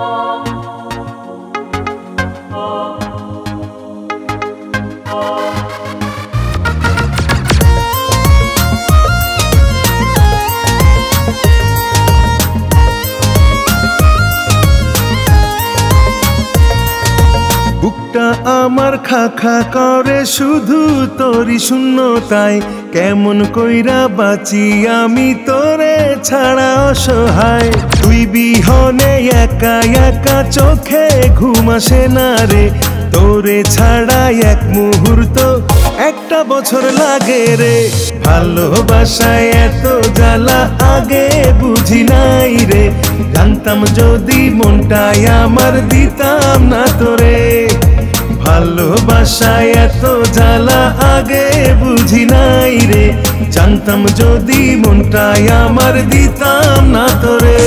home. খা খা করে, শুধু তোরি শূন্যতায়। কেমন কইরা বাঁচি আমি তোরে ছাড়া অসহায়। তুই বিহনে একা একা চোখে ঘুমাসে না রে। তোরে ছাড়া এক মুহূর্ত, একটা বছর লাগে রে। ভালোবাসায় এত জ্বালা আগে বুঝি নাই রে। জানতাম যদি মনটাই আমার দিতাম না তোরে। ভালোবাসায় এত জ্বালা আগে বুঝি নাই রে। জানতাম যদি মনটাই আমার দিতাম না তোরে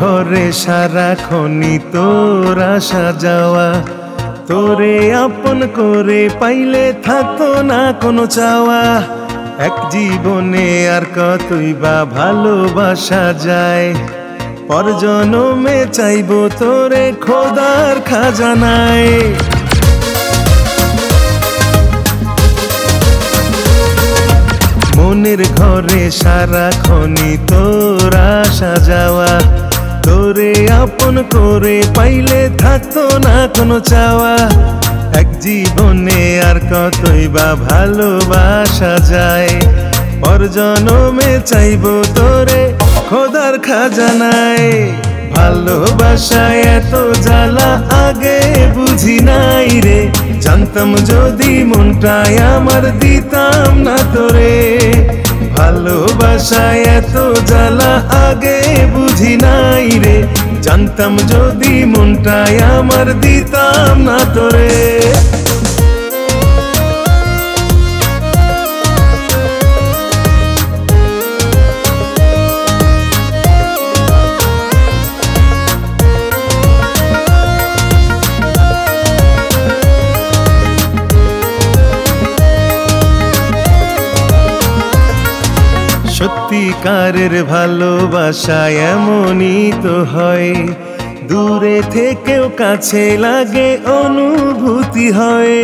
ঘরে সারাক্ষণই তোর আসা যাওয়া। তোরে আপন করে পাইলে থাকতো না কোনো চাওয়া। এক জীবনে আর কতই বা ভালোবাসা যায়। পর জনমে চাইব তোরে খোদার খাজানায়। মনের ঘরে সারাক্ষণই তোর আসা যাওয়া। তোরে আপন করে পাইলে থাকতো না কোনো চাওয়া। এক জীবনে আর কতই বা ভালোবাসা যায়। পর জনমে চাইব তোরে খোদার খাজানায়। ভালোবাসায় এত জ্বালা আগে বুঝি নাই রে। জানতাম যদি মনটাই আমার দিতাম না তোরে। ভালোবাসায় এত জ্বালা আগে জানতাম যদি মনটাই আমার দিতাম না তোরে। সত্যিকারের ভালোবাসা এমনই তো হয়। দূরে থেকেও কাছে লাগে অনুভূতি হয়।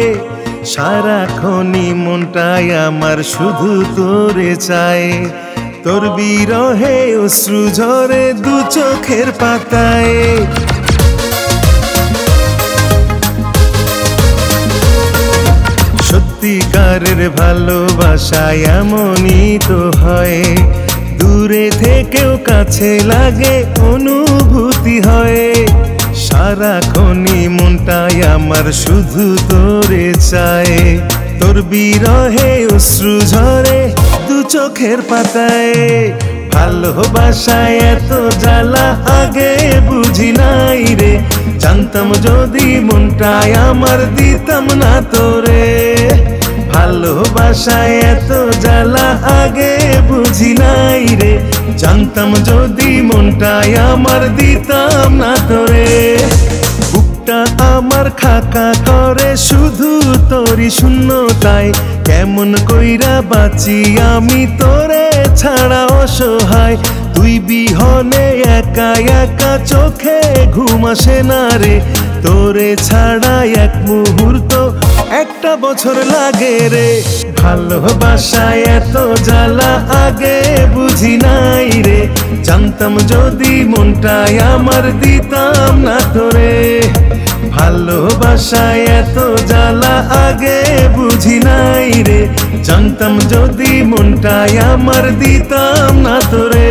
সারাক্ষণই মনটাই আমার শুধু তোরে চায়। তোর বিরহে অশ্রু ঝরে দু চোখের পাতায়। সত্যিকারের ভালোবাসা এমনই তো হয়। দূরে থেকেও কাছে লাগে অনুভূতি হয়। সারাক্ষণই মনটাই আমার শুধু তোরে চায়। তোর বিরহে অশ্রু ঝরে দু চোখের পাতায়। ভালোবাসায় এত জ্বালা আগে বুঝি নাই রে। জানতাম যদি মনটাই আমার দিতাম না তোরে। ভালোবাসায় এত জ্বালা আগে বুঝি নাই রে। জানতাম যদি মনটাই আমার দিতাম না তোরে। বুকটা আমার খাকা করে, শুধু তোরই শূন্যতায়। কেমন কইরা বাঁচি আমি তোরে ছাড়া অসহায়। তুই বিহনে একা একা চোখে ঘুম আসে না রে। তোরে ছাড়া এক মুহূর্ত, একটা বছর লাগে রে। ভালোবাসায় এত জ্বালা আগে বুঝি নাই রে। জানতাম যদি মনটাই আমার দিতাম না তোরে ভালোবাসায় এত জ্বালা আগে বুঝি নাই রে। জানতাম যদি মনটাই আমার দিতাম না তোরে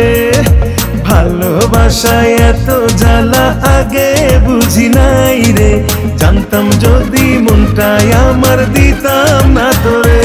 ভালোবাসায় এত জ্বালা আগে বুঝি নাই রে। জানতাম যদি মনটাই আমার দিতাম না তোরে